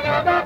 Canada.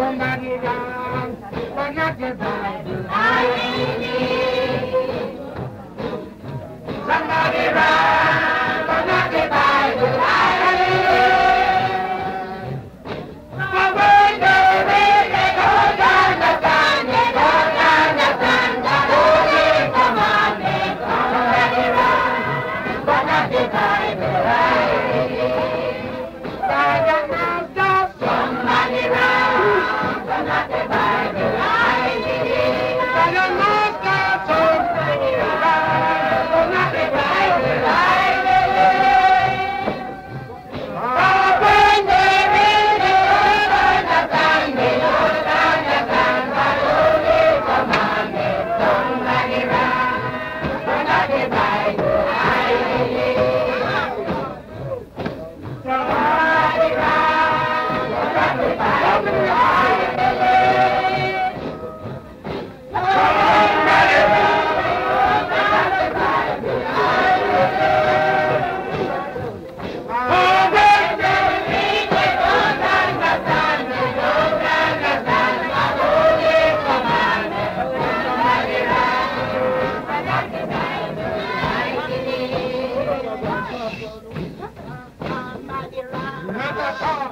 Somebody down, but not the Bible. That's all.